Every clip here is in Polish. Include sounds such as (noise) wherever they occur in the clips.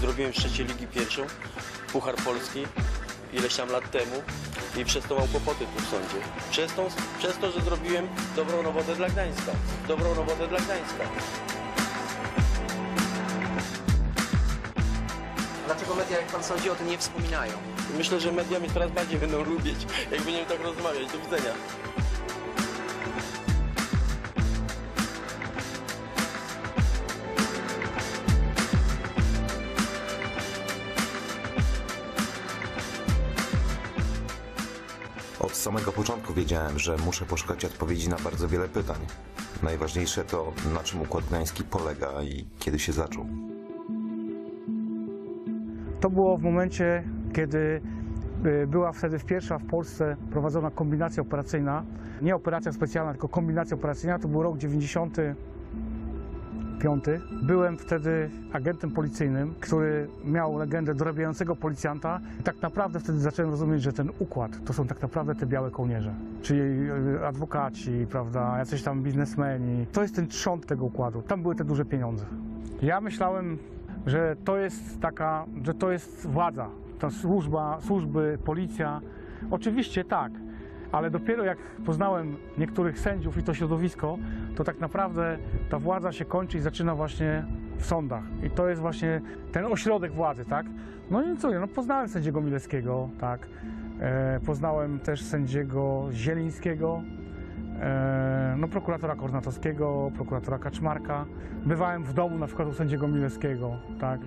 Zrobiłem w trzeciej ligi pierwszą, Puchar Polski, ileś tam lat temu i przez to mam kłopoty tu w sądzie. Przez, tą, przez to, że zrobiłem dobrą robotę dla Gdańska. Dobrą robotę dla Gdańska. Dlaczego media, jak pan sądzi, o tym nie wspominają? Myślę, że media mnie coraz bardziej będą lubić, jak będziemy tak rozmawiać. Do widzenia. Samego początku wiedziałem, że muszę poszukać odpowiedzi na bardzo wiele pytań. Najważniejsze to, na czym Układ Gdański polega i kiedy się zaczął. To było w momencie, kiedy y, była wtedy pierwsza w Polsce prowadzona kombinacja operacyjna. Nie operacja specjalna, tylko kombinacja operacyjna. To był rok 95. Byłem wtedy agentem policyjnym, który miał legendę dorabiającego policjanta. I tak naprawdę wtedy zacząłem rozumieć, że ten układ to są tak naprawdę te białe kołnierze. Czyli y, adwokaci, prawda, jacyś tam biznesmeni. To jest ten trzon tego układu. Tam były te duże pieniądze. Ja myślałem, że to jest taka, że to jest władza, ta służba, służby, policja. Oczywiście tak, ale dopiero jak poznałem niektórych sędziów i to środowisko, to tak naprawdę ta władza się kończy i zaczyna właśnie w sądach. I to jest właśnie ten ośrodek władzy, tak? No i co, no poznałem sędziego Milewskiego, tak? E, poznałem też sędziego Zielińskiego, e, no prokuratora Kornatowskiego, prokuratora Kaczmarka. Bywałem w domu na przykład u sędziego Milewskiego, tak?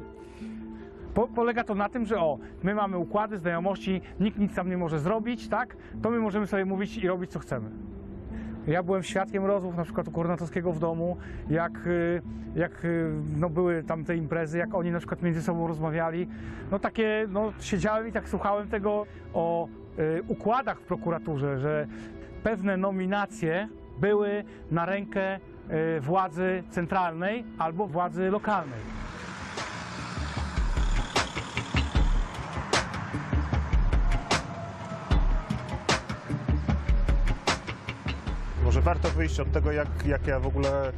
Po, polega to na tym, że o, my mamy układy, znajomości, nikt nic tam nie może zrobić, tak? To my możemy sobie mówić i robić co chcemy. Ja byłem świadkiem rozmów na przykład u w domu, jak, y, jak y, no, były tam te imprezy, jak oni na przykład między sobą rozmawiali. No takie, no siedziałem i tak słuchałem tego o y, układach w prokuraturze, że pewne nominacje były na rękę y, władzy centralnej albo władzy lokalnej. Warto wyjść od tego, jak, jak ja w ogóle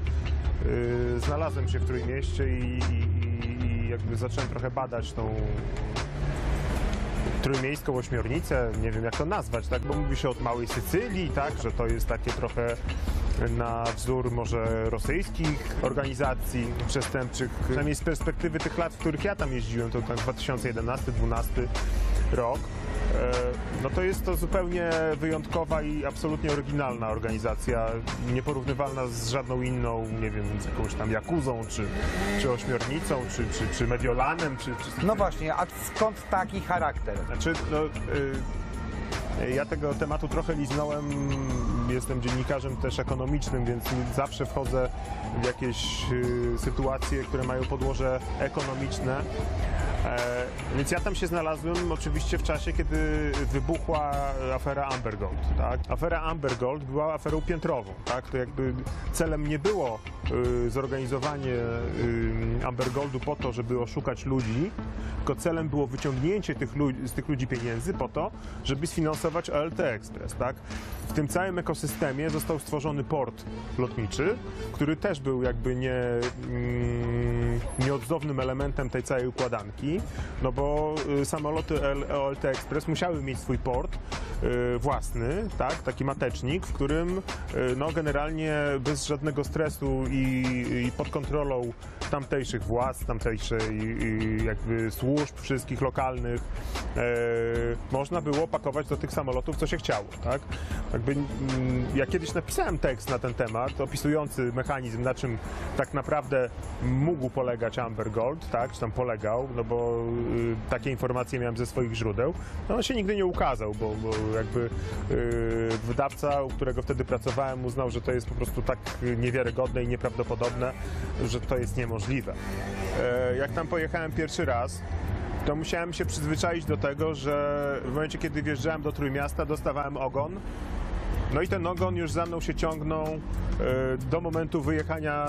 y, znalazłem się w Trójmieście i, i, i jakby zacząłem trochę badać tą trójmiejską ośmiornicę, nie wiem jak to nazwać, tak, bo mówi się od Małej Sycylii, tak, że to jest takie trochę na wzór może rosyjskich organizacji przestępczych, przynajmniej z perspektywy tych lat, w których ja tam jeździłem, to tak 2011-2012 rok, no to jest to zupełnie wyjątkowa i absolutnie oryginalna organizacja, nieporównywalna z żadną inną, nie wiem, z jakąś tam Jakuzą, czy, czy Ośmiornicą, czy, czy, czy Mediolanem, czy, czy No właśnie, a skąd taki charakter? znaczy, no, y, ja tego tematu trochę liznąłem. Jestem dziennikarzem też ekonomicznym, więc zawsze wchodzę w jakieś y, sytuacje, które mają podłoże ekonomiczne. E, więc ja tam się znalazłem oczywiście w czasie, kiedy wybuchła afera Amber Gold. Tak? Afera Amber Gold była aferą piętrową. Tak? To jakby celem nie było y, zorganizowanie y, Amber Goldu po to, żeby oszukać ludzi, tylko celem było wyciągnięcie tych ludzi, z tych ludzi pieniędzy po to, żeby sfinansować OLT Express. Tak? W tym całym ekosystemie został stworzony port lotniczy, który też był jakby nie, mm, nieodzownym elementem tej całej układanki, no bo y, samoloty L- OLT Express musiały mieć swój port y, własny, tak, taki matecznik, w którym y, no generalnie bez żadnego stresu i, i pod kontrolą tamtejszych władz, tamtejszej jakby służb wszystkich lokalnych e, można było pakować do tych samolotów, co się chciało, tak? Jakby, mm, ja kiedyś napisałem tekst na ten temat, opisujący mechanizm, na czym tak naprawdę mógł polegać Amber Gold, tak? Czy tam polegał, no bo y, takie informacje miałem ze swoich źródeł. No on się nigdy nie ukazał, bo, bo jakby y, wydawca, u którego wtedy pracowałem, uznał, że to jest po prostu tak niewiarygodne i nieprawdopodobne, że to jest niemożliwe. E, jak tam pojechałem pierwszy raz, to musiałem się przyzwyczaić do tego, że w momencie, kiedy wjeżdżałem do Trójmiasta, dostawałem ogon No i ten ogon już za mną się ciągnął e, do momentu wyjechania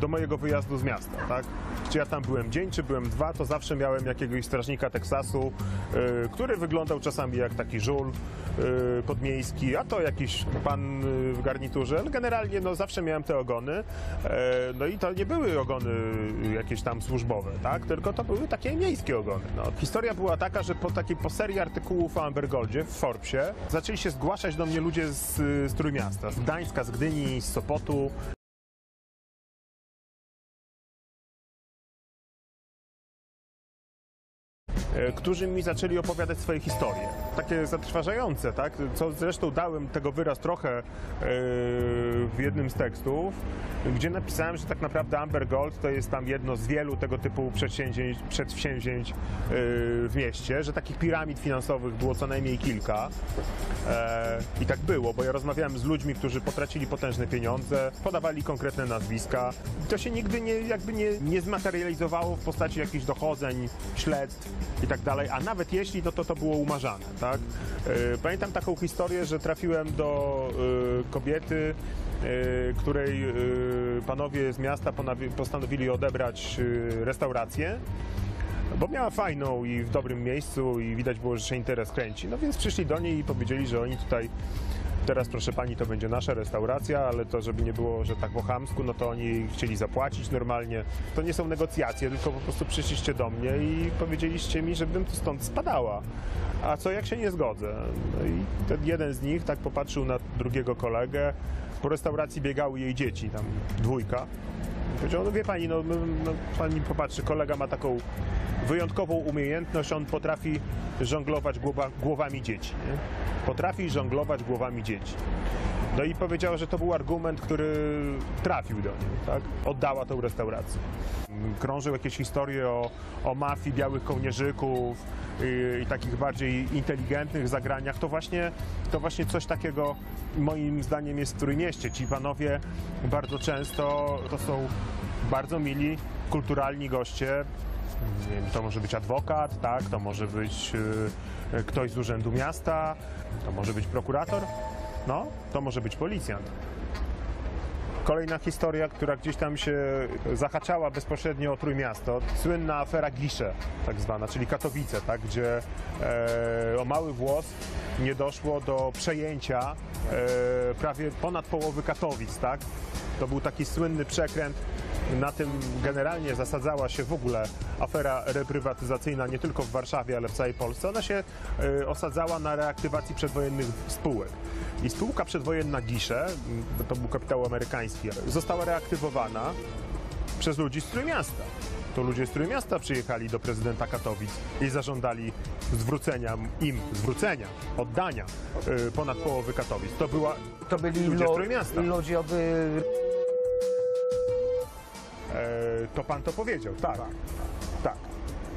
do mojego wyjazdu z miasta, tak? Czy ja tam byłem dzień, czy byłem dwa, to zawsze miałem jakiegoś strażnika Teksasu, e, który wyglądał czasami jak taki żul e, podmiejski, a to jakiś pan w garniturze, ale generalnie no zawsze miałem te ogony. No i to nie były ogony jakieś tam służbowe, tak? Tylko to były takie miejskie ogony. No. Historia była taka, że po takiej po serii artykułów o Amber Goldzie w Forbesie zaczęli się zgłaszać do mnie ludzie z, z Trójmiasta, z Gdańska, z Gdyni, z Sopotu. Którzy mi zaczęli opowiadać swoje historie. Takie zatrważające, tak? Co zresztą dałem tego wyraz trochę e, w jednym z tekstów, gdzie napisałem, że tak naprawdę Amber Gold to jest tam jedno z wielu tego typu przedsięwzięć, przedsięwzięć e, w mieście, że takich piramid finansowych było co najmniej kilka. E, I tak było, bo ja rozmawiałem z ludźmi, którzy potracili potężne pieniądze, podawali konkretne nazwiska. To się nigdy nie, jakby nie, nie zmaterializowało w postaci jakichś dochodzeń, śledztw i tak dalej, a nawet jeśli, no to to było umarzane, tak? E, Pamiętam taką historię, że trafiłem do e, kobiety, e, której panowie z miasta postanowili odebrać restaurację bo miała fajną i w dobrym miejscu i widać było, że się interes kręci. No więc przyszli do niej i powiedzieli, że oni tutaj teraz proszę pani to będzie nasza restauracja, ale to żeby nie było, że tak po chamsku, no to oni chcieli zapłacić normalnie. To nie są negocjacje, tylko po prostu przyszliście do mnie i powiedzieliście mi, żebym tu stąd spadała. A co jak się nie zgodzę? No i ten jeden z nich tak popatrzył na drugiego kolegę. Po restauracji biegały jej dzieci, tam dwójka. Powiedział, no wie pani, no, no pani popatrzy, kolega ma taką wyjątkową umiejętność, on potrafi żonglować głowa, głowami dzieci. Nie? Potrafi żonglować głowami dzieci. No i powiedziała, że to był argument, który trafił do niej, tak? Oddała tą restaurację. Krążył jakieś historie o, o mafii białych kołnierzyków i, i takich bardziej inteligentnych zagraniach. To właśnie, to właśnie coś takiego moim zdaniem jest w Trójmieście. Ci panowie bardzo często to są bardzo mili, kulturalni goście. Wiem, to może być adwokat, tak? To może być y, ktoś z urzędu miasta, to może być prokurator, no, to może być policjant. Kolejna historia, która gdzieś tam się zahaczała bezpośrednio o Trójmiasto. Słynna afera Gisze, tak zwana, czyli Katowice, tak, gdzie e, o mały włos nie doszło do przejęcia e, prawie ponad połowy Katowic, tak. To był taki słynny przekręt. Na tym generalnie zasadzała się w ogóle afera reprywatyzacyjna nie tylko w Warszawie, ale w całej Polsce. Ona się e, osadzała na reaktywacji przedwojennych spółek. I spółka przedwojenna Gisze, m, to był kapitał amerykański, została reaktywowana przez ludzi z Trójmiasta. To ludzie z Trójmiasta przyjechali do prezydenta Katowic i zażądali zwrócenia im, zwrócenia, oddania y, ponad połowy Katowic. To była To byli ludzie z Trójmiasta. ludzie od... E, to pan to powiedział, tak. Tak.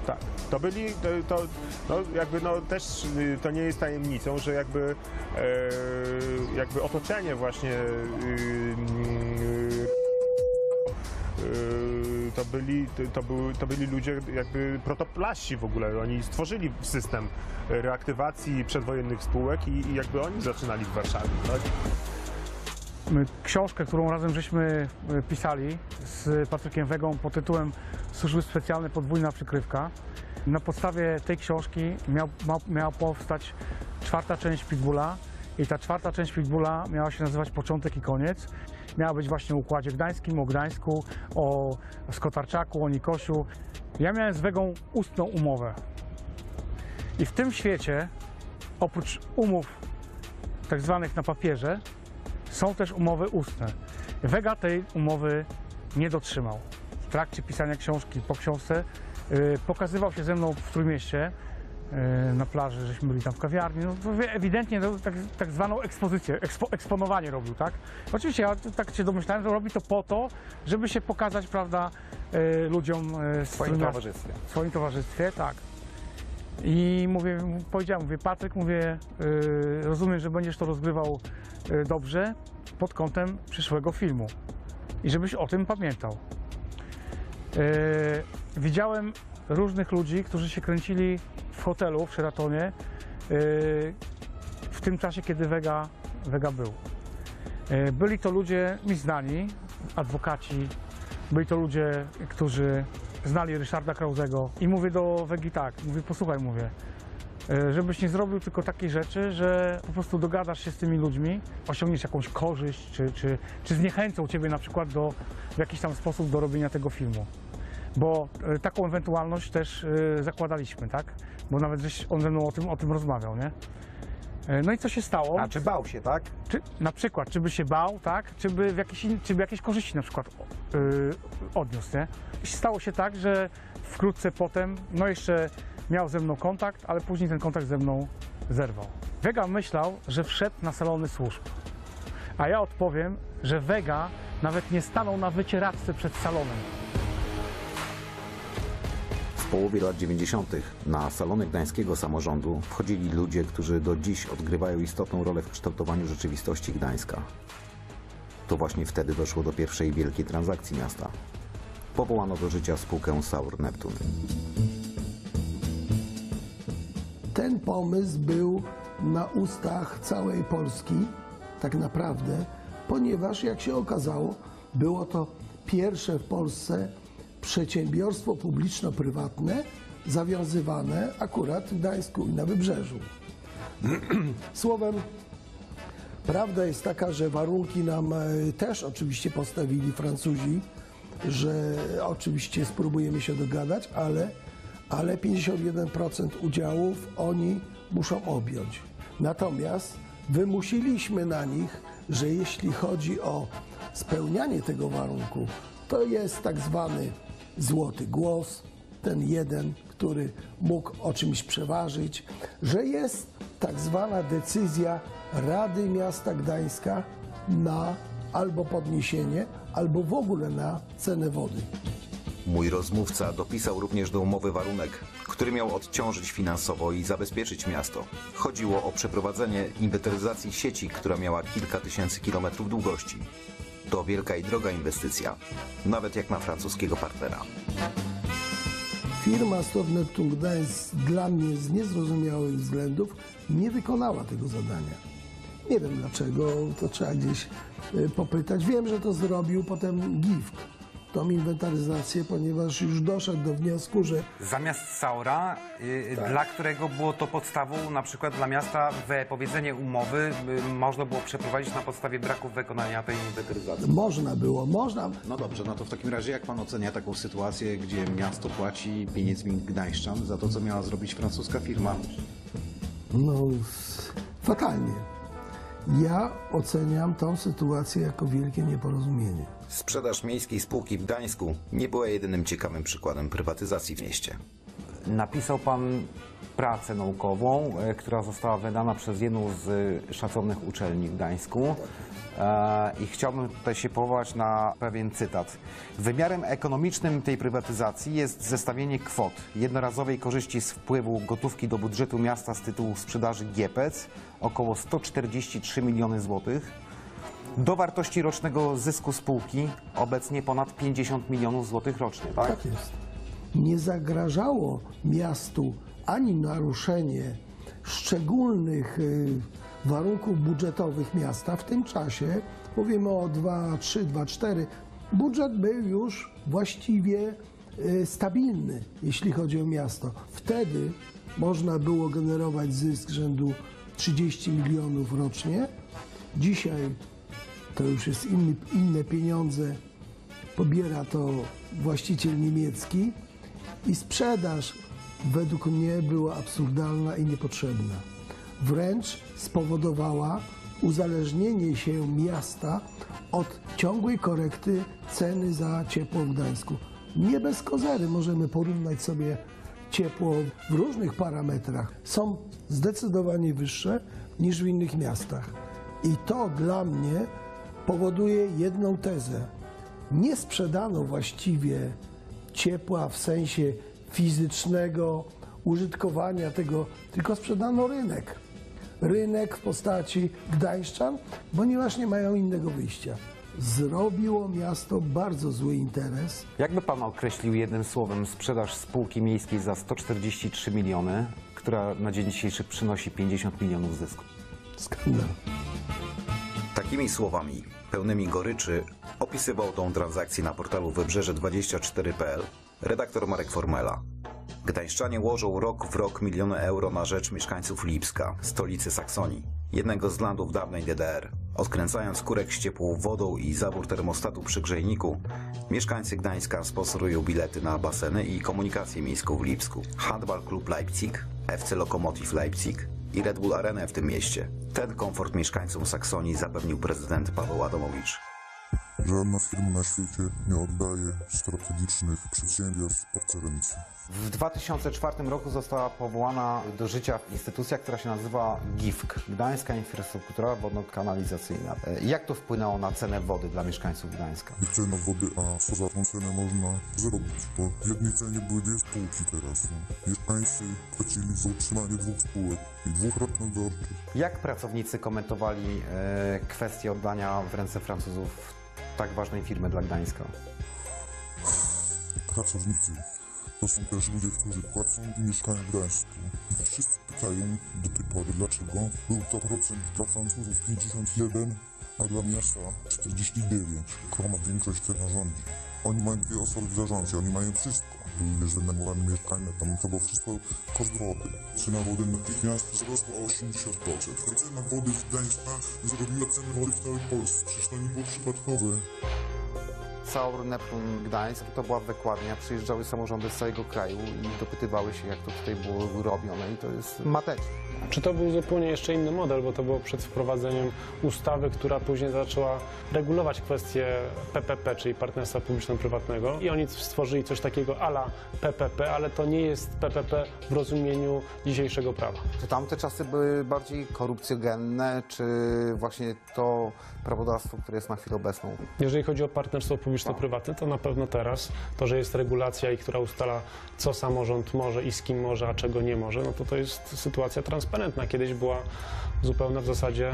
Tak. To byli, to, to no jakby no też y, to nie jest tajemnicą, że jakby e, jakby otoczenie właśnie y, y, to byli, to, były, to byli ludzie jakby protoplasi w ogóle. Oni stworzyli system reaktywacji przedwojennych spółek i, i jakby oni zaczynali w Warszawie. Tak? Książkę, którą razem żeśmy e, pisali z Patrykiem Wegą pod tytułem Służby Specjalne Podwójna Przykrywka. Na podstawie tej książki miał, miała powstać czwarta część Pitbulla i ta czwarta część Pitbulla miała się nazywać Początek i Koniec. Miała być właśnie o Układzie Gdańskim, o Gdańsku, o Skotarczaku, o Nikosiu. Ja miałem z Wegą ustną umowę. I w tym świecie, oprócz umów tak zwanych na papierze, są też umowy ustne. Wega tej umowy nie dotrzymał. W trakcie pisania książki, po książce, y, pokazywał się ze mną w Trójmieście y, na plaży, żeśmy byli tam w kawiarni. No, ewidentnie no, tak, tak zwaną ekspozycję, ekspo, eksponowanie robił, tak? Oczywiście ja tak się domyślałem, że robi to po to, żeby się pokazać, prawda, y, ludziom w swoim towarzystwie. w swoim towarzystwie, tak. I mówię, powiedziałem, mówię, Patryk, mówię, y, rozumiem, że będziesz to rozgrywał y, dobrze pod kątem przyszłego filmu. I żebyś o tym pamiętał. Y, widziałem różnych ludzi, którzy się kręcili w hotelu w Sheratonie y, w tym czasie, kiedy Vega Wega był. E, Byli to ludzie mi znani, adwokaci, byli to ludzie, którzy znali Ryszarda Krauzego i mówię do Wegi tak, mówię posłuchaj, mówię, e, żebyś nie zrobił tylko takiej rzeczy, że po prostu dogadasz się z tymi ludźmi, osiągniesz jakąś korzyść, czy, czy, czy zniechęcą ciebie na przykład do, w jakiś tam sposób do robienia tego filmu. Bo e, taką ewentualność też e, zakładaliśmy, tak? Bo nawet żeś on ze mną o tym, o tym rozmawiał, nie? E, No i co się stało? A czy bał się, tak? Czy, na przykład, czy by się bał, tak? Czy by, w jakieś, czy by jakieś korzyści na przykład yy, odniósł, nie? I Stało się tak, że wkrótce potem, no jeszcze miał ze mną kontakt, ale później ten kontakt ze mną zerwał. Vega myślał, że wszedł na salony służb. A ja odpowiem, że Vega nawet nie stanął na wycieraczce przed salonem. W połowie lat 90. na salony gdańskiego samorządu wchodzili ludzie, którzy do dziś odgrywają istotną rolę w kształtowaniu rzeczywistości Gdańska. To właśnie wtedy doszło do pierwszej wielkiej transakcji miasta. Powołano do życia spółkę Saur Neptun. Ten pomysł był na ustach całej Polski, tak naprawdę, ponieważ jak się okazało, było to pierwsze w Polsce przedsiębiorstwo publiczno-prywatne zawiązywane akurat w Gdańsku i na Wybrzeżu. (clears throat) Słowem, prawda jest taka, że warunki nam e, też oczywiście postawili Francuzi, że oczywiście spróbujemy się dogadać, ale, ale 51% udziałów oni muszą objąć. Natomiast wymusiliśmy na nich, że jeśli chodzi o spełnianie tego warunku, to jest tak zwany złoty głos, ten jeden, który mógł o czymś przeważyć, że jest tak zwana decyzja Rady Miasta Gdańska na albo podniesienie, albo w ogóle na cenę wody. Mój rozmówca dopisał również do umowy warunek, który miał odciążyć finansowo i zabezpieczyć miasto. Chodziło o przeprowadzenie inwentaryzacji sieci, która miała kilka tysięcy kilometrów długości. To wielka i droga inwestycja, nawet jak na francuskiego partnera. Firma Store Neptun Gdańsk dla mnie z niezrozumiałych względów nie wykonała tego zadania. Nie wiem dlaczego, to trzeba gdzieś y, popytać. Wiem, że to zrobił potem GIFK, tą inwentaryzację, ponieważ już doszedł do wniosku, że Zamiast Saura, y, dla którego było to podstawą na przykład dla miasta wypowiedzenie umowy, y, można było przeprowadzić na podstawie braków wykonania tej inwentaryzacji. można było, można, No dobrze, no to w takim razie jak pan ocenia taką sytuację, gdzie miasto płaci pieniędzmi gdańszczan za to, co miała zrobić francuska firma? no, s- fatalnie. Ja oceniam tą sytuację jako wielkie nieporozumienie. Sprzedaż miejskiej spółki w Gdańsku nie była jedynym ciekawym przykładem prywatyzacji w mieście. Napisał pan pracę naukową, e, która została wydana przez jedną z e, szacownych uczelni w Gdańsku. E, I chciałbym tutaj się powołać na pewien cytat. Wymiarem ekonomicznym tej prywatyzacji jest zestawienie kwot jednorazowej korzyści z wpływu gotówki do budżetu miasta z tytułu sprzedaży GPEC około 143 miliony złotych do wartości rocznego zysku spółki obecnie ponad 50 milionów złotych rocznie. Tak? Tak jest. Nie zagrażało miastu ani naruszenie szczególnych y, warunków budżetowych miasta. W tym czasie, mówimy o 2,3, 2,4, budżet był już właściwie y, stabilny, jeśli chodzi o miasto. Wtedy można było generować zysk rzędu 30 milionów rocznie. Dzisiaj to już jest inny, inne pieniądze, pobiera to właściciel niemiecki i sprzedaż według mnie była absurdalna i niepotrzebna. Wręcz spowodowała uzależnienie się miasta od ciągłej korekty ceny za ciepło w Gdańsku. Nie bez kozery możemy porównać sobie ciepło w różnych parametrach. Są zdecydowanie wyższe niż w innych miastach. I to dla mnie powoduje jedną tezę. Nie sprzedano właściwie ciepła w sensie fizycznego użytkowania tego, tylko sprzedano rynek. Rynek w postaci gdańszczan, ponieważ nie mają innego wyjścia. Zrobiło miasto bardzo zły interes. Jakby pan określił jednym słowem sprzedaż spółki miejskiej za 143 miliony, która na dzień dzisiejszy przynosi 50 milionów zysku? Skandal. Takimi słowami, pełnymi goryczy, opisywał tą transakcję na portalu wybrzeże24.pl redaktor Marek Formela. Gdańszczanie łożą rok w rok miliony euro na rzecz mieszkańców Lipska, stolicy Saksonii, jednego z landów dawnej DDR. Odkręcając kurek z ciepłą wodą i zawór termostatu przy grzejniku, mieszkańcy Gdańska sponsorują bilety na baseny i komunikację miejską w Lipsku. Handball Klub Leipzig, FC Lokomotiv Leipzig i Red Bull Arena w tym mieście. Ten komfort mieszkańcom Saksonii zapewnił prezydent Paweł Adamowicz. Żadna firma na świecie nie oddaje strategicznych przedsiębiorstw parcerowicy. W 2004 roku została powołana do życia instytucja, która się nazywa GIFK, Gdańska Infrastruktura Wodno-Kanalizacyjna. E, Jak to wpłynęło na cenę wody dla mieszkańców Gdańska? I cena wody, a co za tą cenę można zrobić? Bo w jednej cenie były dwie spółki teraz. No. Mieszkańcy płacili za utrzymanie dwóch spółek i dwóch rad nadzorczych. Jak pracownicy komentowali e, kwestię oddania w ręce Francuzów tak ważnej firmy dla Gdańska? Pracownicy to są też ludzie, którzy płacą i mieszkają w Gdańsku. Wszyscy pytają do tej pory, dlaczego był to procent dla Francuzów 51, a dla miasta 49. Kto ma większość, ten rządzi. Oni mają dwie osoby w zarządzie, oni mają wszystko. Były wynajmowane mieszkania, tam to było wszystko koszt wody. Cena wody natychmiast wzrosła o 80%. A cena wody w Gdańska zrobiła cenę wody w całej Polsce. Przecież to nie było przypadkowe. Saur Neptun Gdańsk to była wykładnia, przyjeżdżały samorządy z całego kraju i dopytywały się, jak to tutaj było robione i to jest mateczne. Czy to był zupełnie jeszcze inny model, bo to było przed wprowadzeniem ustawy, która później zaczęła regulować kwestie PPP, czyli partnerstwa publiczno-prywatnego i oni stworzyli coś takiego ala PPP, ale to nie jest PPP w rozumieniu dzisiejszego prawa. Czy tamte czasy były bardziej korupcjogenne, czy właśnie to prawodawstwo, które jest na chwilę obecną? Jeżeli chodzi o partnerstwo publiczno-prywatne, to na pewno teraz to, że jest regulacja i która ustala, co samorząd może i z kim może, a czego nie może, no to to jest sytuacja transparentna. Kiedyś była zupełna w zasadzie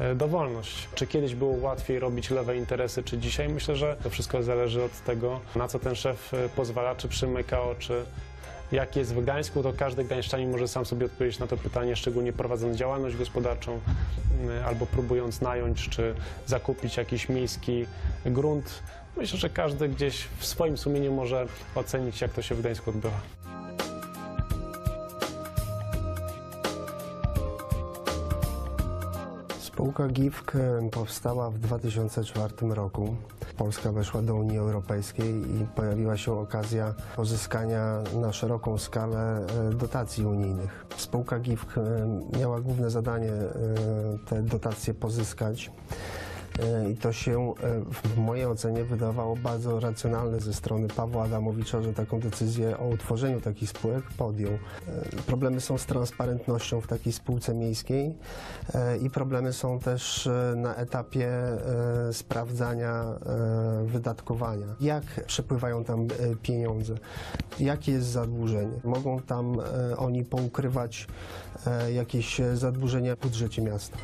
e, dowolność. Czy kiedyś było łatwiej robić lewe interesy, czy dzisiaj? Myślę, że to wszystko zależy od tego, na co ten szef e, pozwala, czy przymyka oczy. Jak jest w Gdańsku, to każdy gdańszczanin może sam sobie odpowiedzieć na to pytanie, szczególnie prowadząc działalność gospodarczą albo próbując nająć czy zakupić jakiś miejski grunt. Myślę, że każdy gdzieś w swoim sumieniu może ocenić, jak to się w Gdańsku odbywa. Spółka GIFK powstała w 2004 roku. Polska weszła do Unii Europejskiej i pojawiła się okazja pozyskania na szeroką skalę e, dotacji unijnych. Spółka GIFK miała główne zadanie e, te dotacje pozyskać. E, I to się e, w mojej ocenie wydawało bardzo racjonalne ze strony Pawła Adamowicza, że taką decyzję o utworzeniu takich spółek podjął. E, Problemy są z transparentnością w takiej spółce miejskiej i problemy są też na etapie sprawdzania wydatkowania. Jak przepływają tam pieniądze? Jakie jest zadłużenie? Mogą tam oni poukrywać jakieś zadłużenia w budżecie miasta.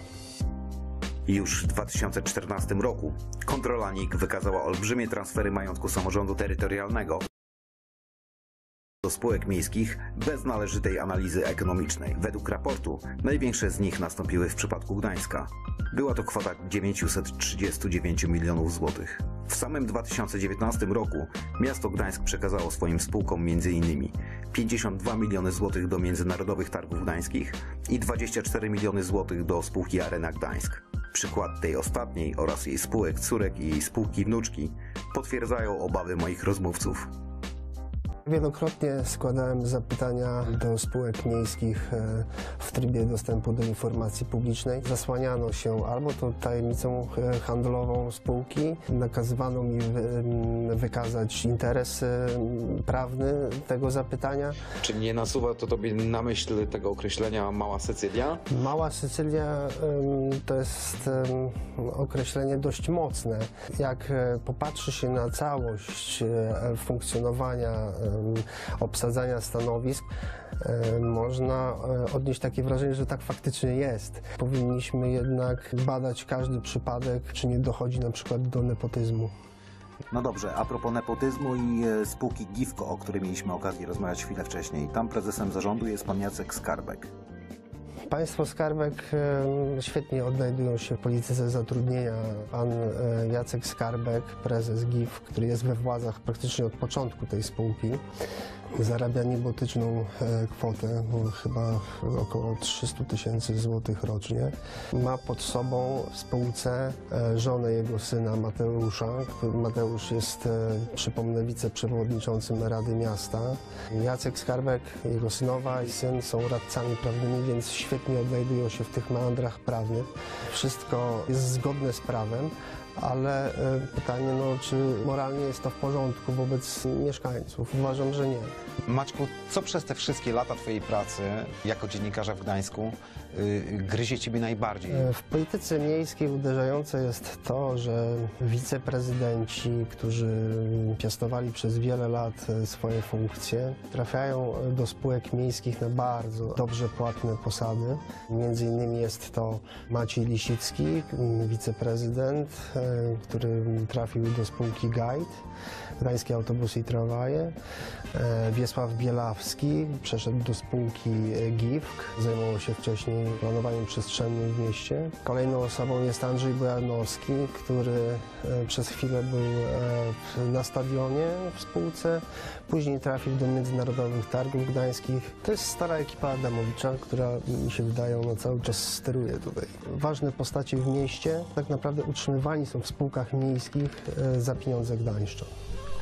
Już w 2014 roku kontrola NIK wykazała olbrzymie transfery majątku samorządu terytorialnego do spółek miejskich bez należytej analizy ekonomicznej. Według raportu największe z nich nastąpiły w przypadku Gdańska. Była to kwota 939 milionów złotych. W samym 2019 roku miasto Gdańsk przekazało swoim spółkom m.in. 52 miliony złotych do Międzynarodowych Targów Gdańskich i 24 miliony złotych do spółki Arena Gdańsk. Przykład tej ostatniej oraz jej spółek córek i jej spółki wnuczki potwierdzają obawy moich rozmówców. Wielokrotnie składałem zapytania do spółek miejskich e, w trybie dostępu do informacji publicznej. Zasłaniano się albo to tajemnicą e, handlową spółki, nakazywano mi m, wykazać interes e, prawny tego zapytania. Czy nie nasuwa to tobie na myśl tego określenia mała Sycylia? Mała Sycylia to jest określenie dość mocne. Jak e, popatrzy się na całość e, funkcjonowania, obsadzania stanowisk, e, można e, odnieść takie wrażenie, że tak faktycznie jest. Powinniśmy jednak badać każdy przypadek, czy nie dochodzi na przykład do nepotyzmu. No dobrze, a propos nepotyzmu i e, spółki GIFKO, o której mieliśmy okazję rozmawiać chwilę wcześniej. Tam prezesem zarządu jest pan Jacek Skarbek. Państwo Skarbek świetnie odnajdują się w polityce zatrudnienia. Pan e, Jacek Skarbek, prezes GIF, który jest we władzach praktycznie od początku tej spółki, zarabia niebotyczną e, kwotę, bo chyba około 300 tysięcy złotych rocznie. Ma pod sobą w spółce e, żonę jego syna Mateusza, Mateusz jest, e, przypomnę, wiceprzewodniczącym Rady Miasta. Jacek Skarbek, jego synowa i syn są radcami prawnymi, więc świetnie odnajdują się w tych meandrach prawnych. Wszystko jest zgodne z prawem, ale e, pytanie, no, czy moralnie jest to w porządku wobec mieszkańców? Uważam, że nie. Maćku, co przez te wszystkie lata Twojej pracy jako dziennikarza w Gdańsku gryzie Ciebie najbardziej? E, W polityce miejskiej uderzające jest to, że wiceprezydenci, którzy piastowali przez wiele lat e, swoje funkcje, trafiają e, do spółek miejskich na bardzo dobrze płatne posady. Między innymi jest to Maciej Lisicki, wiceprezydent, który trafił do spółki Guide, Gdańskie Autobusy i Tramwaje. Wiesław Bielawski przeszedł do spółki GIFK, zajmował się wcześniej planowaniem przestrzennym w mieście. Kolejną osobą jest Andrzej Bojanowski, który e, przez chwilę był e, na stadionie w spółce, później trafił do Międzynarodowych Targów Gdańskich. To jest stara ekipa Adamowicza, która mi się wydaje, ona cały czas steruje tutaj. Ważne postacie w mieście tak naprawdę utrzymywani są w spółkach miejskich e, za pieniądze gdańszczan.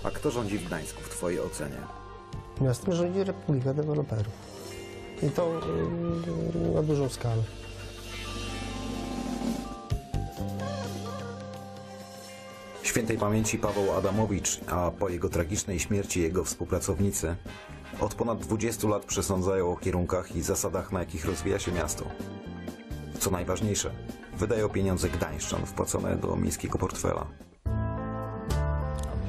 A kto rządzi w Gdańsku w Twojej ocenie? Miastem rządzi Republika Deweloperów. I to y, na dużą skalę. Świętej pamięci Paweł Adamowicz, a po jego tragicznej śmierci jego współpracownicy od ponad 20 lat przesądzają o kierunkach i zasadach, na jakich rozwija się miasto. Co najważniejsze, wydają pieniądze gdańszczan wpłacone do miejskiego portfela.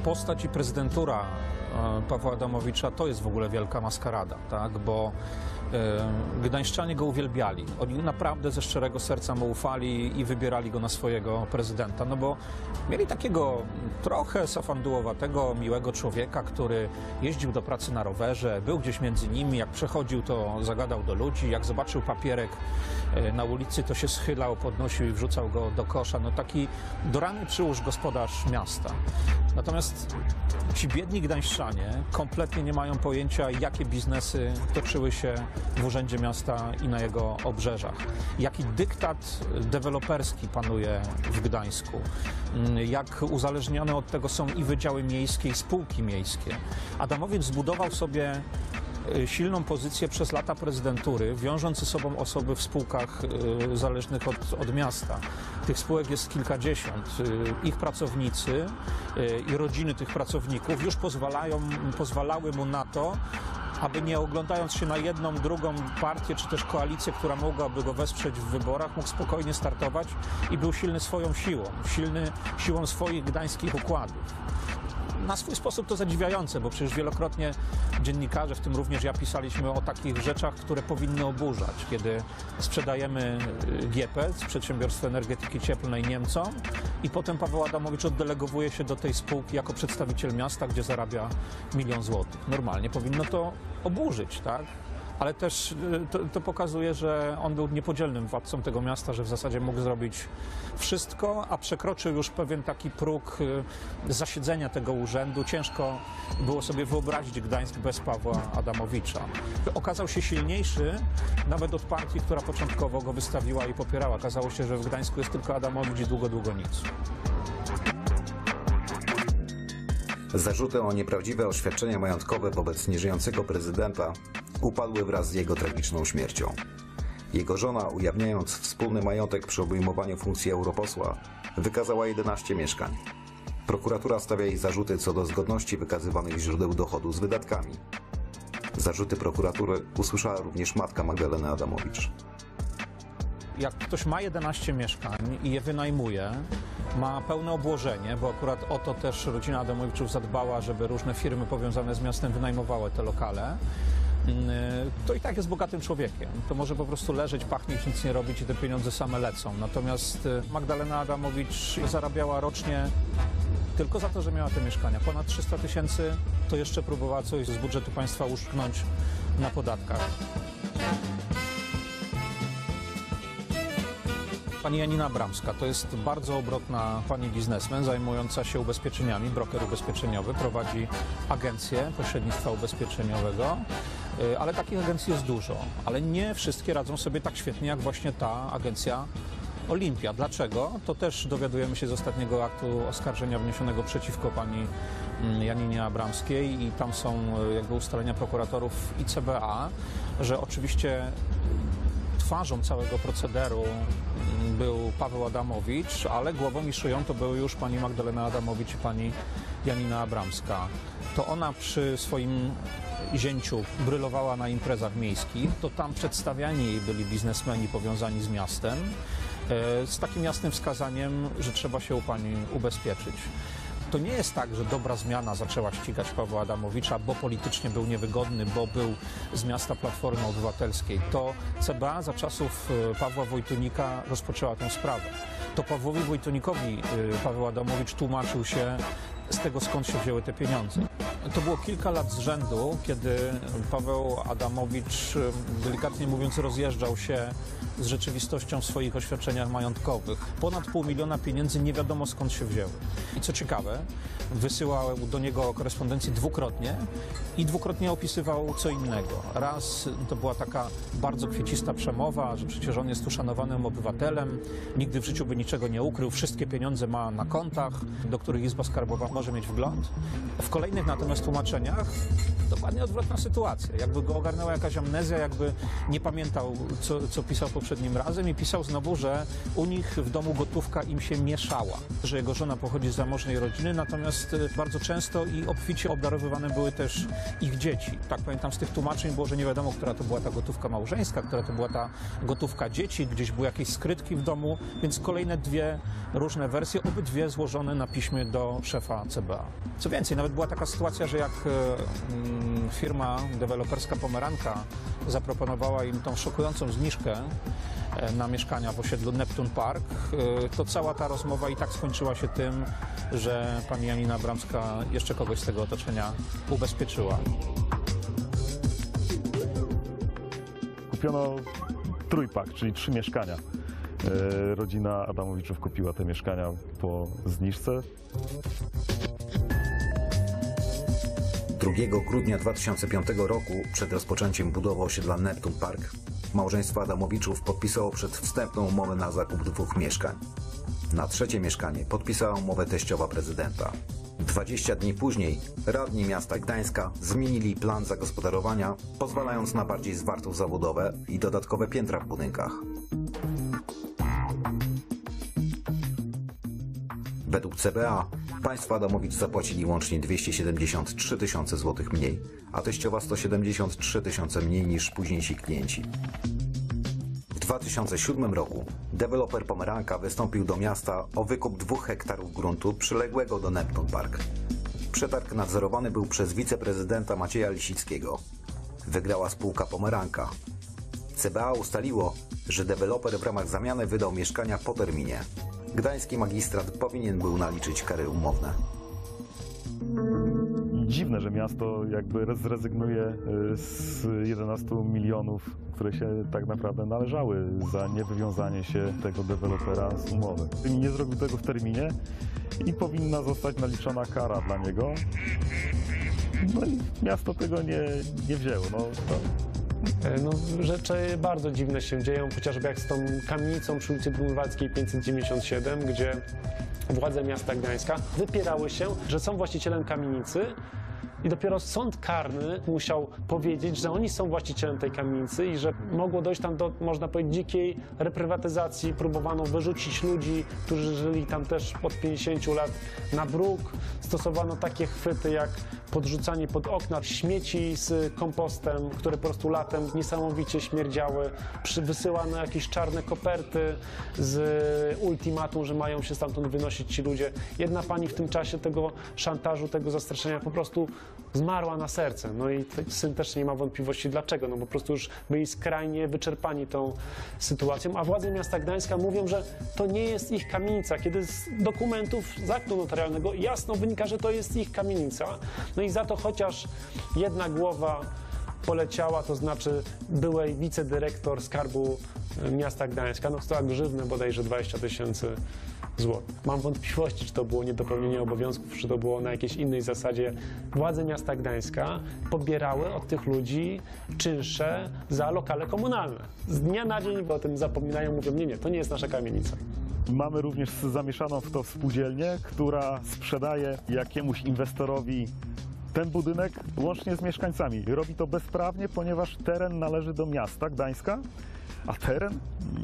postać i prezydentura e, Pawła Adamowicza to jest w ogóle wielka maskarada, tak? bo Gdańszczanie go uwielbiali. Oni naprawdę ze szczerego serca mu ufali i wybierali go na swojego prezydenta, no bo mieli takiego trochę safandułowatego, miłego człowieka, który jeździł do pracy na rowerze, był gdzieś między nimi, jak przechodził to zagadał do ludzi, jak zobaczył papierek e, na ulicy, to się schylał, podnosił i wrzucał go do kosza. No taki dorany przyłóż gospodarz miasta. Natomiast ci biedni gdańszczanie kompletnie nie mają pojęcia, jakie biznesy toczyły się w Urzędzie Miasta i na jego obrzeżach. Jaki dyktat deweloperski panuje w Gdańsku. Mm, Jak uzależnione od tego są i wydziały miejskie, i spółki miejskie. Adamowicz zbudował sobie y, silną pozycję przez lata prezydentury, wiążąc ze sobą osoby w spółkach y, zależnych od, od miasta. Tych spółek jest kilkadziesiąt. Y, Ich pracownicy i rodziny tych pracowników już pozwalają, pozwalały mu na to, aby nie oglądając się na jedną, drugą partię, czy też koalicję, która mogłaby go wesprzeć w wyborach, mógł spokojnie startować i był silny swoją siłą, silny siłą swoich gdańskich układów na swój sposób to zadziwiające, bo przecież wielokrotnie dziennikarze, w tym również ja, pisaliśmy o takich rzeczach, które powinny oburzać. Kiedy sprzedajemy y, GPC, Przedsiębiorstwo Energetyki Cieplnej Niemcom i potem Paweł Adamowicz oddelegowuje się do tej spółki jako przedstawiciel miasta, gdzie zarabia milion złotych. Normalnie powinno to oburzyć, tak? Ale też y, to, to pokazuje, że on był niepodzielnym władcą tego miasta, że w zasadzie mógł zrobić wszystko, a przekroczył już pewien taki próg y, zasiedzenia tego urzędu. Ciężko było sobie wyobrazić Gdańsk bez Pawła Adamowicza. Okazał się silniejszy nawet od partii, która początkowo go wystawiła i popierała. Okazało się, że w Gdańsku jest tylko Adamowicz i długo, długo nic. Zarzuty o nieprawdziwe oświadczenia majątkowe wobec nieżyjącego prezydenta upadły wraz z jego tragiczną śmiercią. Jego żona, ujawniając wspólny majątek przy obejmowaniu funkcji europosła, wykazała 11 mieszkań. Prokuratura stawia jej zarzuty co do zgodności wykazywanych źródeł dochodu z wydatkami. Zarzuty prokuratury usłyszała również matka Magdaleny Adamowicz. jak ktoś ma 11 mieszkań i je wynajmuje, ma pełne obłożenie, bo akurat o to też rodzina Adamowiczów zadbała, żeby różne firmy powiązane z miastem wynajmowały te lokale, to i tak jest bogatym człowiekiem. To może po prostu leżeć, pachnieć, nic nie robić i te pieniądze same lecą. Natomiast y, Magdalena Adamowicz zarabiała rocznie tylko za to, że miała te mieszkania. Ponad 300 tysięcy, to jeszcze próbowała coś z budżetu państwa uszczknąć na podatkach. Pani Janina Bramska to jest bardzo obrotna pani biznesmen zajmująca się ubezpieczeniami, broker ubezpieczeniowy, prowadzi agencję pośrednictwa ubezpieczeniowego, ale takich agencji jest dużo, ale nie wszystkie radzą sobie tak świetnie jak właśnie ta agencja Olimpia. Dlaczego? To też dowiadujemy się z ostatniego aktu oskarżenia wniesionego przeciwko pani mm, Janinie Abramskiej i tam są y, jakby ustalenia prokuratorów i CBA, że oczywiście twarzą całego procederu był Paweł Adamowicz, ale głową i szyją to były już pani Magdalena Adamowicz i pani Janina Abramska. To ona przy swoim zięciu brylowała na imprezach miejskich, to tam przedstawiani jej byli biznesmeni powiązani z miastem, e, z takim jasnym wskazaniem, że trzeba się u pani ubezpieczyć. To nie jest tak, że dobra zmiana zaczęła ścigać Pawła Adamowicza, bo politycznie był niewygodny, bo był z miasta Platformy Obywatelskiej. To CBA za czasów e, Pawła Wojtunika rozpoczęła tę sprawę. To Pawłowi Wojtunikowi e, Paweł Adamowicz tłumaczył się z tego, skąd się wzięły te pieniądze. To było kilka lat z rzędu, kiedy Paweł Adamowicz, delikatnie mówiąc, rozjeżdżał się z rzeczywistością w swoich oświadczeniach majątkowych. Ponad pół miliona pieniędzy nie wiadomo skąd się wzięły. I co ciekawe, wysyłał do niego korespondencję dwukrotnie i dwukrotnie opisywał co innego. Raz to była taka bardzo kwiecista przemowa, że przecież on jest uszanowanym obywatelem, nigdy w życiu by niczego nie ukrył, wszystkie pieniądze ma na kontach, do których Izba Skarbowa może mieć wgląd. W kolejnych natomiast tłumaczeniach dokładnie odwrotna sytuacja. Jakby go ogarnęła jakaś amnezja, jakby nie pamiętał, co, co pisał poprzednim razem i pisał znowu, że u nich w domu gotówka im się mieszała, że jego żona pochodzi z zamożnej rodziny, natomiast y, bardzo często i obficie obdarowywane były też ich dzieci. Tak pamiętam z tych tłumaczeń było, że nie wiadomo, która to była ta gotówka małżeńska, która to była ta gotówka dzieci, gdzieś były jakieś skrytki w domu, więc kolejne dwie różne wersje, obydwie złożone na piśmie do szefa CBA. Co więcej, nawet była taka sytuacja, że jak e, mm, firma deweloperska Pomeranka zaproponowała im tą szokującą zniżkę na mieszkania w osiedlu Neptune Park, e, to cała ta rozmowa i tak skończyła się tym, że pani Janina Bramska jeszcze kogoś z tego otoczenia ubezpieczyła. Kupiono trójpak, czyli trzy mieszkania. E, Rodzina Adamowiczów kupiła te mieszkania po zniżce. 2 grudnia 2005 roku, przed rozpoczęciem budowy osiedla Neptun Park, małżeństwo Adamowiczów podpisało przedwstępną umowę na zakup dwóch mieszkań. Na trzecie mieszkanie podpisała umowę teściowa prezydenta. 20 dni później radni miasta Gdańska zmienili plan zagospodarowania, pozwalając na bardziej zwartą zabudowę i dodatkowe piętra w budynkach. Według CBA państwo Adamowicz zapłacili łącznie 273 tysiące złotych mniej, a teściowa 173 tysiące mniej niż późniejsi klienci. W 2007 roku deweloper Pomeranka wystąpił do miasta o wykup dwóch hektarów gruntu przyległego do Neptun Park. Przetarg nadzorowany był przez wiceprezydenta Macieja Lisickiego. Wygrała spółka Pomeranka. CBA ustaliło, że deweloper w ramach zamiany wydał mieszkania po terminie. Gdański magistrat powinien był naliczyć kary umowne. Dziwne, że miasto jakby zrezygnuje e, z 11 milionów, które się tak naprawdę należały za niewywiązanie się tego dewelopera z umowy. Nie zrobił tego w terminie i powinna zostać naliczona kara dla niego. No i miasto tego nie, nie wzięło. No, to No, rzeczy bardzo dziwne się dzieją, chociażby jak z tą kamienicą przy ulicy Grunwaldzkiej 597, gdzie władze miasta Gdańska wypierały się, że są właścicielem kamienicy i dopiero sąd karny musiał powiedzieć, że oni są właścicielem tej kamienicy i że mogło dojść tam do, można powiedzieć, dzikiej reprywatyzacji. Próbowano wyrzucić ludzi, którzy żyli tam też od 50 lat na bruk. Stosowano takie chwyty jak podrzucanie pod okna śmieci z kompostem, które po prostu latem niesamowicie śmierdziały. Wysyłano jakieś czarne koperty z ultimatum, że mają się stamtąd wynosić ci ludzie. Jedna pani w tym czasie tego szantażu, tego zastraszenia po prostu zmarła na serce. No i syn też nie ma wątpliwości dlaczego. No po prostu już byli skrajnie wyczerpani tą sytuacją, a władze miasta Gdańska mówią, że to nie jest ich kamienica, kiedy z dokumentów z aktu notarialnego jasno wynika, że to jest ich kamienica. No i za to chociaż jedna głowa poleciała, to znaczy byłej wicedyrektor Skarbu e, Miasta Gdańska, no dostała grzywny bodajże 20 tysięcy złotych. Mam wątpliwości, czy to było niedopełnienie obowiązków, czy to było na jakiejś innej zasadzie. Władze miasta Gdańska pobierały od tych ludzi czynsze za lokale komunalne. Z dnia na dzień o tym zapominają, mówią, nie, nie, to nie jest nasza kamienica. Mamy również zamieszaną w to spółdzielnię, która sprzedaje jakiemuś inwestorowi ten budynek łącznie z mieszkańcami. Robi to bezprawnie, ponieważ teren należy do miasta Gdańska, a teren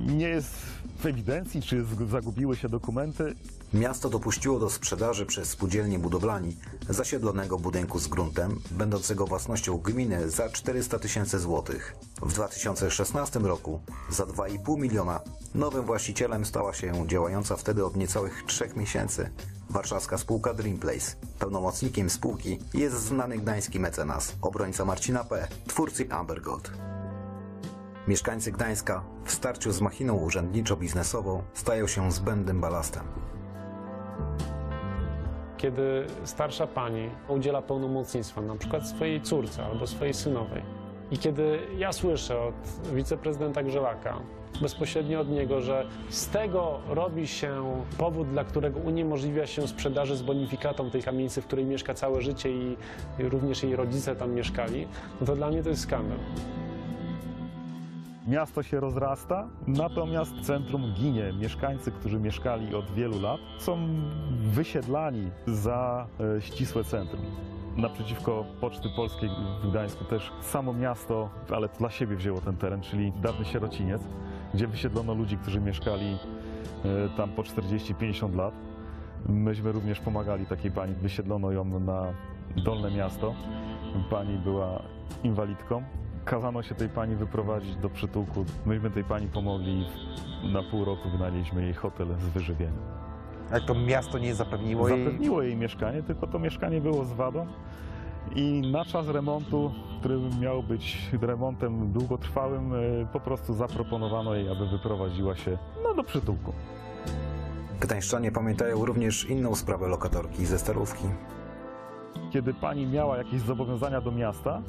nie jest w ewidencji, czy zagubiły się dokumenty. Miasto dopuściło do sprzedaży przez spółdzielnię budowlani zasiedlonego budynku z gruntem, będącego własnością gminy za 400 tysięcy złotych. W 2016 roku za 2,5 miliona nowym właścicielem stała się działająca wtedy od niecałych trzech miesięcy warszawska spółka Dreamplace. Pełnomocnikiem spółki jest znany gdański mecenas, obrońca Marcina P., twórcy Ambergold. Mieszkańcy Gdańska w starciu z machiną urzędniczo-biznesową stają się zbędnym balastem. Kiedy starsza pani udziela pełnomocnictwa na przykład swojej córce albo swojej synowej i kiedy ja słyszę od wiceprezydenta Grzelaka, bezpośrednio od niego, że z tego robi się powód, dla którego uniemożliwia się sprzedaży z bonifikatą tej kamienicy, w której mieszka całe życie i również jej rodzice tam mieszkali, no to dla mnie to jest skandal. Miasto się rozrasta, natomiast centrum ginie. Mieszkańcy, którzy mieszkali od wielu lat, są wysiedlani za e, ścisłe centrum. Naprzeciwko Poczty Polskiej w Gdańsku też samo miasto, ale dla siebie wzięło ten teren, czyli dawny sierociniec, gdzie wysiedlono ludzi, którzy mieszkali e, tam po 40-50 lat. Myśmy również pomagali takiej pani, wysiedlono ją na Dolne Miasto. Pani była inwalidką. Kazano się tej pani wyprowadzić do przytułku. Myśmy tej pani pomogli i na pół roku wynajęliśmy jej hotel z wyżywieniem. Ale to miasto nie zapewniło jej... Zapewniło jej mieszkanie, tylko to mieszkanie było z wadą i na czas remontu, który miał być remontem długotrwałym, e, po prostu zaproponowano jej, aby wyprowadziła się no, do przytułku. Gdańszczanie pamiętają również inną sprawę lokatorki ze Starówki. kiedy pani miała jakieś zobowiązania do miasta,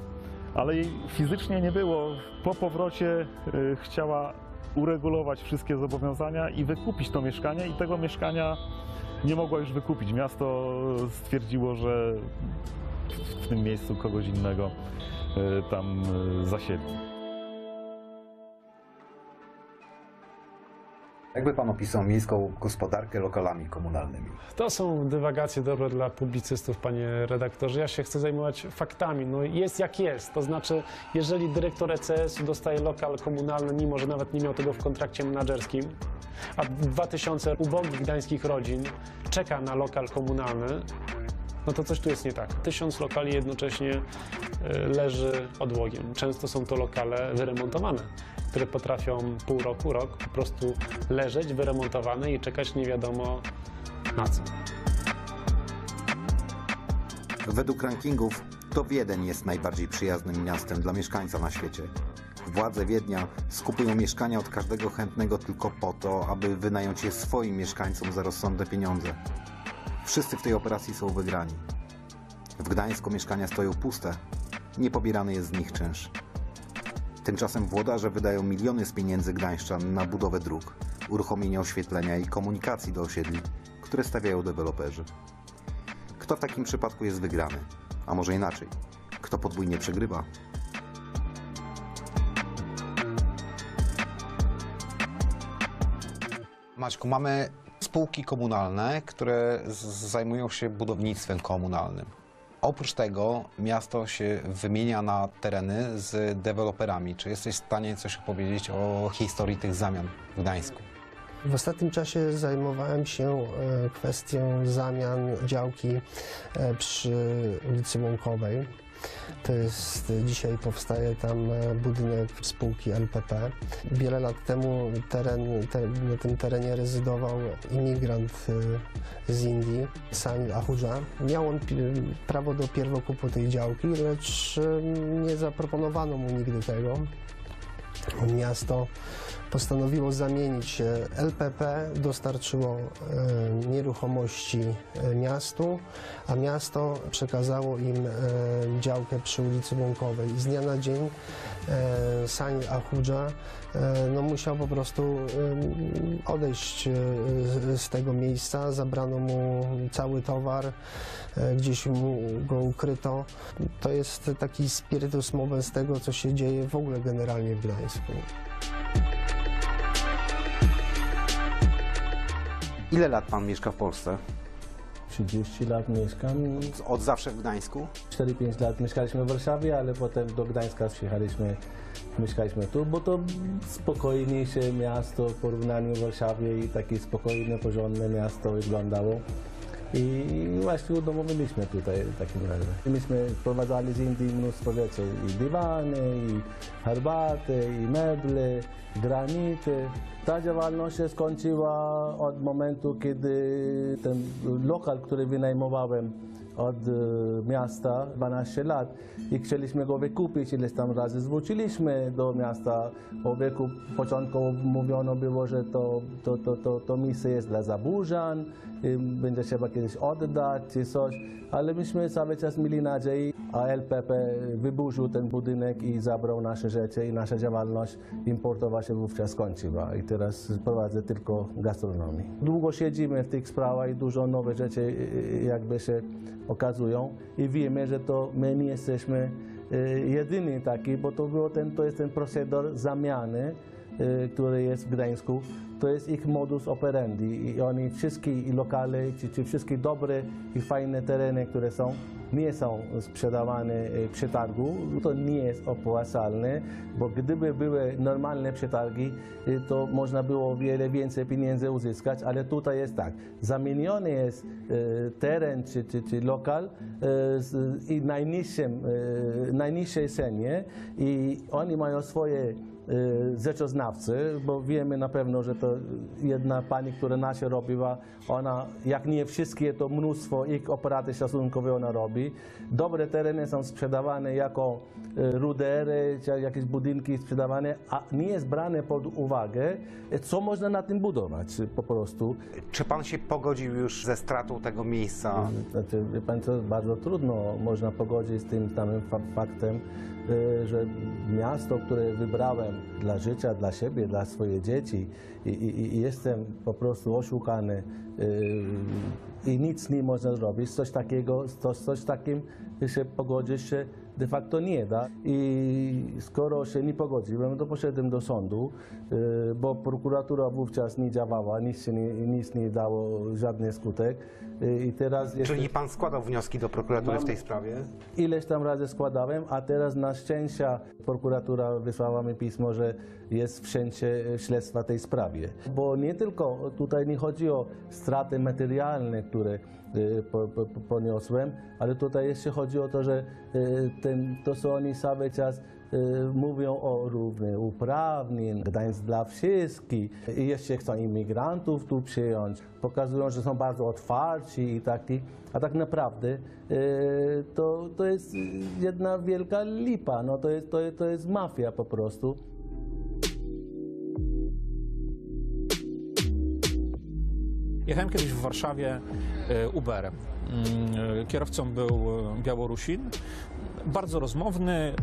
ale jej fizycznie nie było. Po powrocie y, chciała uregulować wszystkie zobowiązania i wykupić to mieszkanie i tego mieszkania nie mogła już wykupić. Miasto stwierdziło, że w- tym miejscu kogoś innego y, tam y, zasiedli. Jakby pan opisał miejską gospodarkę lokalami komunalnymi? To są dywagacje dobre dla publicystów, panie redaktorze. Ja się chcę zajmować faktami. No jest jak jest. To znaczy, jeżeli dyrektor ECS dostaje lokal komunalny, mimo że nawet nie miał tego w kontrakcie menadżerskim, a 2000 ubogich gdańskich rodzin czeka na lokal komunalny, no to coś tu jest nie tak. Tysiąc lokali jednocześnie y, leży odłogiem. Często są to lokale wyremontowane, które potrafią pół roku, rok po prostu leżeć wyremontowane i czekać nie wiadomo na co. Według rankingów to Wiedeń jest najbardziej przyjaznym miastem dla mieszkańca na świecie. Władze Wiednia skupują mieszkania od każdego chętnego tylko po to, aby wynająć je swoim mieszkańcom za rozsądne pieniądze. Wszyscy w tej operacji są wygrani. W Gdańsku mieszkania stoją puste, nie pobierany jest z nich czynsz. Tymczasem włodarze wydają miliony z pieniędzy gdańszczan na budowę dróg, uruchomienie oświetlenia i komunikacji do osiedli, które stawiają deweloperzy. Kto w takim przypadku jest wygrany? A może inaczej? Kto podwójnie przegrywa? Maćku, mamy spółki komunalne, które zajmują się budownictwem komunalnym. Oprócz tego miasto się wymienia na tereny z deweloperami. Czy jesteś w stanie coś opowiedzieć o historii tych zamian w Gdańsku? W ostatnim czasie zajmowałem się e, kwestią zamian działki e, przy ulicy Łąkowej. To jest, dzisiaj powstaje tam e, budynek spółki LPP. Wiele lat temu teren, te, na tym terenie rezydował imigrant e, z Indii, Sanil Ahuja. Miał on prawo do pierwokupu tej działki, lecz e, nie zaproponowano mu nigdy tego. Miasto postanowiło zamienić e, LPP, dostarczyło e, nieruchomości e, miastu, a miasto przekazało im działkę przy ulicy Łąkowej. Z dnia na dzień Sani Ahudża no, musiał po prostu odejść z- z tego miejsca. Zabrano mu cały towar, gdzieś mu go ukryto. To jest taki spiritus movens tego, co się dzieje w ogóle generalnie w Gdańsku. Ile lat pan mieszka w Polsce? 30 lat mieszkam. Od zawsze w Gdańsku? 4-5 lat mieszkaliśmy w Warszawie, ale potem do Gdańska przyjechaliśmy, mieszkaliśmy tu, bo to spokojniejsze miasto w porównaniu z Warszawie i takie spokojne, porządne miasto wyglądało. I właśnie udomowiliśmy tutaj w takim razie. Myśmy wprowadzali z Indii mnóstwo rzeczy, i dywany, i herbaty, i meble, granity. Ta działalność się skończyła od momentu, kiedy ten lokal, który wynajmowałem od e, miasta 12 lat i chcieliśmy go wykupić, ileś tam razy zwróciliśmy do miasta o wykup. Początkowo mówiono było, że to, to, to, to, to miejsce jest dla zaburzan, będzie trzeba kiedyś oddać czy coś, ale myśmy cały czas mieli nadzieję, a LPP wyburzył ten budynek i zabrał nasze rzeczy i nasza działalność importowa się wówczas skończyła. I teraz prowadzę tylko gastronomię. Długo siedzimy w tych sprawach i dużo nowe rzeczy y, jakby się okazują. I wiemy, że to my nie jesteśmy y, jedyni taki, bo to, było ten, to jest ten proceder zamiany, y, który jest w Gdańsku, to jest ich modus operandi i oni wszystkie lokale, czy, czy wszystkie dobre i fajne tereny, które są, nie są sprzedawane y, przy targu. To nie jest opłacalne, bo gdyby były normalne przetargi, y, to można było wiele więcej pieniędzy uzyskać, ale tutaj jest tak, zamieniony jest y, teren czy, czy, czy lokal i najniższej cenie i oni mają swoje rzeczoznawcy, bo wiemy na pewno, że to jedna pani, która nasze robiła, ona, jak nie wszystkie, to mnóstwo ich operaty szacunkowe ona robi. Dobre tereny są sprzedawane jako y, rudery, czy jakieś budynki sprzedawane, a nie jest brane pod uwagę, co można na tym budować po prostu. Czy pan się pogodził już ze stratą tego miejsca? Znaczy, wie pan co, bardzo trudno można pogodzić z tym samym fa- faktem, y, że miasto, które wybrałem dla życia, dla siebie, dla swoje dzieci i, i, i jestem po prostu oszukany y, i nic nie można zrobić, coś takiego, coś, coś takim się pogodzić się de facto nie da. I skoro się nie pogodziłem, to poszedłem do sądu, y, bo prokuratura wówczas nie działała, nic, się nie, nic nie dało, żadny skutek. Y, I teraz jest... Czyli pan składał wnioski do prokuratury w tej sprawie? Ileś tam razy składałem, a teraz na szczęście prokuratura wysłała mi pismo, że jest wszędzie śledztwa tej sprawie. Bo nie tylko tutaj nie chodzi o straty materialne, które poniosłem, ale tutaj jeszcze chodzi o to, że y, ten, to są oni cały czas y, mówią o równych uprawnień, Gdańsk dla wszystkich i jeszcze chcą imigrantów tu przyjąć. Pokazują, że są bardzo otwarci i taki, a tak naprawdę y, to, to jest jedna wielka lipa, no to jest, to, to jest mafia po prostu. Jechałem kiedyś w Warszawie e, Uberem. Mm, e, Kierowcą był e, Białorusin, bardzo rozmowny.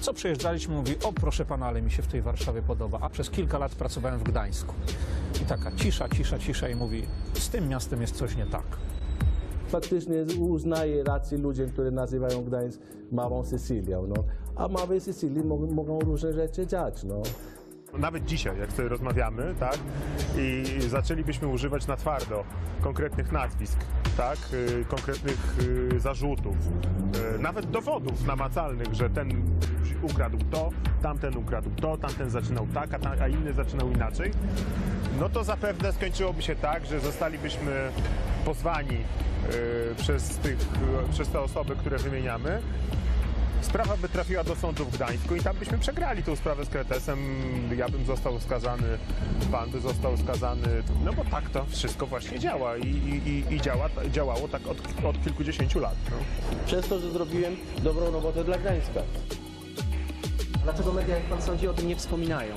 Co przejeżdżaliśmy, mówi, o proszę pana, ale mi się w tej Warszawie podoba. A przez kilka lat pracowałem w Gdańsku. I taka cisza, cisza, cisza i mówi, z tym miastem jest coś nie tak. Faktycznie uznaje rację ludzie, którzy nazywają Gdańsk małą Sycylią, no. A małej Sycylii mogą, mogą różne rzeczy dziać, no. Nawet dzisiaj, jak sobie rozmawiamy, tak, i zaczęlibyśmy używać na twardo konkretnych nazwisk, tak, y, konkretnych y, zarzutów, y, nawet dowodów namacalnych, że ten ukradł to, tamten ukradł to, tamten zaczynał tak, a, a inny zaczynał inaczej, no to zapewne skończyłoby się tak, że zostalibyśmy pozwani przez, tych, przez te osoby, które wymieniamy, Sprawa by trafiła do sądu w Gdańsku i tam byśmy przegrali tą sprawę z Kretesem. Ja bym został skazany, pan by został skazany. No bo tak to wszystko właśnie działa i, i, i- działa, działało tak od, od kilkudziesięciu lat. No. Przez to, że zrobiłem dobrą robotę dla Gdańska. Dlaczego media, jak pan sądzi, o tym nie wspominają?